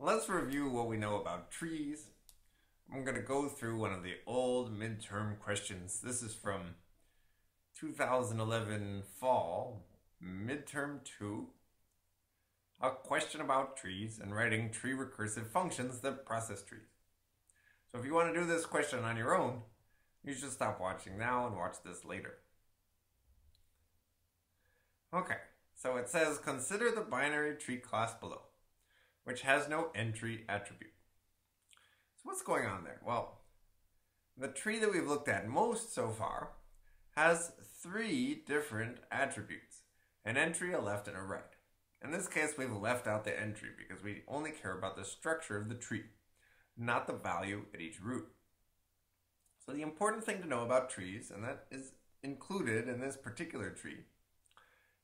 Let's review what we know about trees. I'm going to go through one of the old midterm questions. This is from 2011 fall, midterm 2. A question about trees and writing tree recursive functions that process trees. So if you want to do this question on your own, you should stop watching now and watch this later. Okay, so it says consider the binary tree class below which has no entry attribute. So what's going on there? Well, the tree that we've looked at most so far has three different attributes, an entry, a left, and a right. In this case, we've left out the entry because we only care about the structure of the tree, not the value at each root. So the important thing to know about trees, and that is included in this particular tree,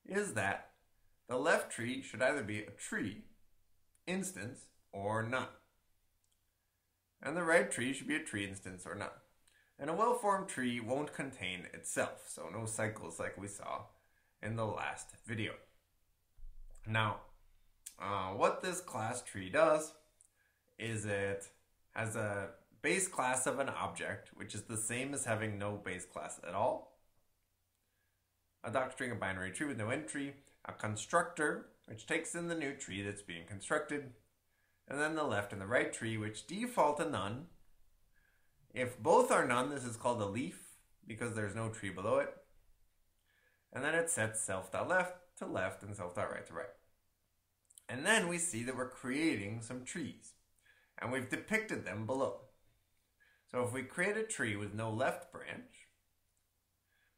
is that the left tree should either be a tree instance or none. And the right tree should be a tree instance or none. And a well-formed tree won't contain itself, so no cycles like we saw in the last video. Now, uh, what this class tree does is it has a base class of an object, which is the same as having no base class at all. A docstring, a binary tree with no entry, a constructor, which takes in the new tree that's being constructed, and then the left and the right tree, which default to none. If both are none, this is called a leaf, because there's no tree below it. And then it sets self.left to left and self.right to right. And then we see that we're creating some trees, and we've depicted them below. So if we create a tree with no left branch,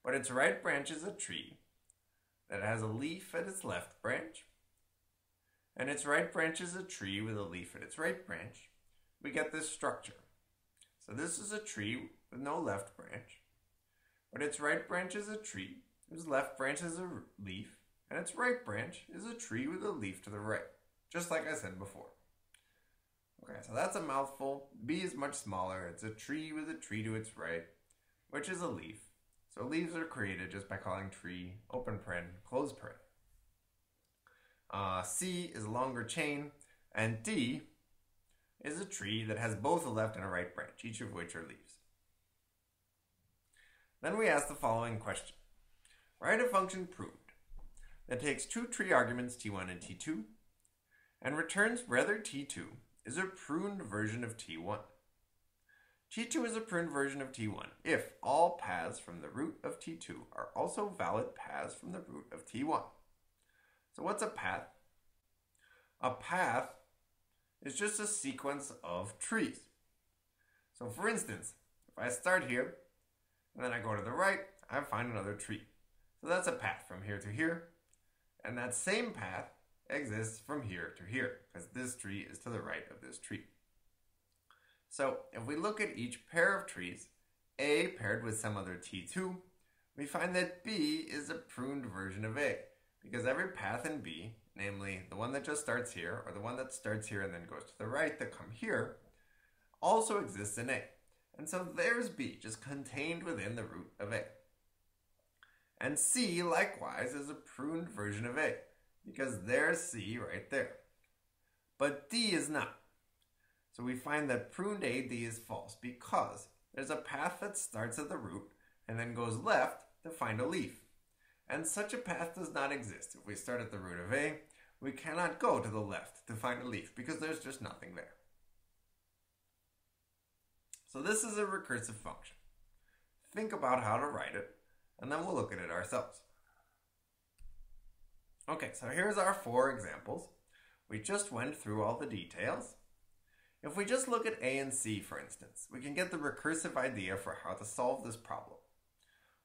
but its right branch is a tree, that has a leaf at its left branch, and its right branch is a tree with a leaf at its right branch, we get this structure. So this is a tree with no left branch, but its right branch is a tree, whose left branch is a leaf, and its right branch is a tree with a leaf to the right, just like I said before. Okay, so that's a mouthful. B is much smaller. It's a tree with a tree to its right, which is a leaf. So leaves are created just by calling tree open paren, close paren. Uh, C is a longer chain, and D is a tree that has both a left and a right branch, each of which are leaves. Then we ask the following question. Write a function pruned that takes two tree arguments t1 and t2 and returns whether t2 is a pruned version of t1. T2 is a pruned version of T1 if all paths from the root of T2 are also valid paths from the root of T1. So what's a path? A path is just a sequence of trees. So for instance, if I start here, and then I go to the right, I find another tree. So that's a path from here to here, and that same path exists from here to here, because this tree is to the right of this tree. So if we look at each pair of trees, A paired with some other T2, we find that B is a pruned version of A, because every path in B, namely the one that just starts here, or the one that starts here and then goes to the right that come here, also exists in A. And so there's B, just contained within the root of A. And C, likewise, is a pruned version of A, because there's C right there. But D is not. So we find that pruned AD is false because there's a path that starts at the root and then goes left to find a leaf. And such a path does not exist. If we start at the root of A, we cannot go to the left to find a leaf because there's just nothing there. So this is a recursive function. Think about how to write it, and then we'll look at it ourselves. Okay, so here's our four examples. We just went through all the details. If we just look at A and C, for instance, we can get the recursive idea for how to solve this problem,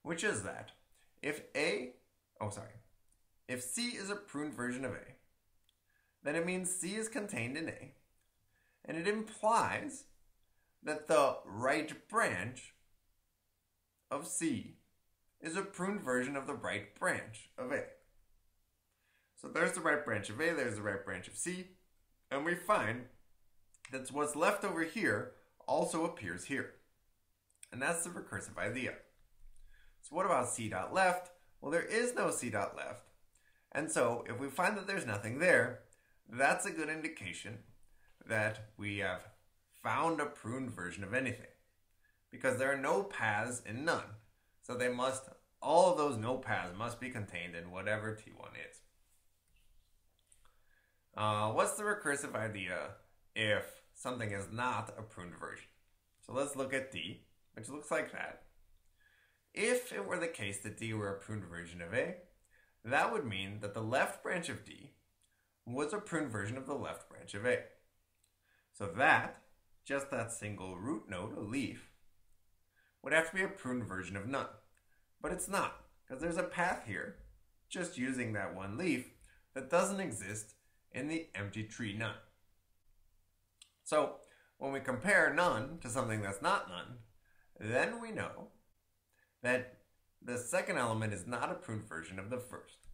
which is that if A, oh sorry, if C is a pruned version of A, then it means C is contained in A, and it implies that the right branch of C is a pruned version of the right branch of A. So there's the right branch of A, there's the right branch of C, and we find that what's left over here also appears here. And that's the recursive idea. So what about c dot left? Well, there is no c dot left. And so if we find that there's nothing there, that's a good indication that we have found a pruned version of anything because there are no paths in none. So they must, all of those no paths must be contained in whatever T1 is. Uh, what's the recursive idea if something is not a pruned version? So let's look at D, which looks like that. If it were the case that D were a pruned version of A, that would mean that the left branch of D was a pruned version of the left branch of A. So that, just that single root node, a leaf, would have to be a pruned version of none. But it's not, because there's a path here, just using that one leaf, that doesn't exist in the empty tree none. So when we compare none to something that's not none, then we know that the second element is not a pruned version of the first.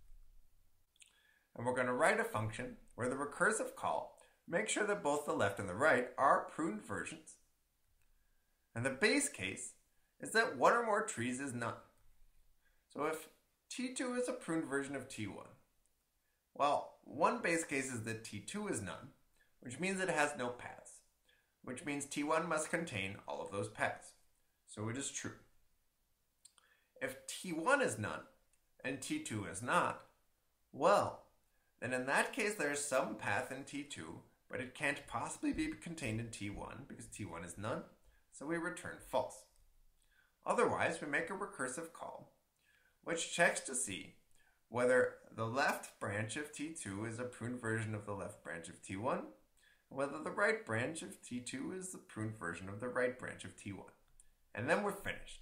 And we're going to write a function where the recursive call makes sure that both the left and the right are pruned versions. And the base case is that one or more trees is none. So if T2 is a pruned version of T1, well, one base case is that T2 is none, which means it has no paths, which means T1 must contain all of those paths. So it is true. If T1 is none and T2 is not, well, then in that case there is some path in T2, but it can't possibly be contained in T1 because T1 is none, so we return false. Otherwise, we make a recursive call, which checks to see whether the left branch of T2 is a pruned version of the left branch of T1, and whether the right branch of T2 is the pruned version of the right branch of T1. And then we're finished.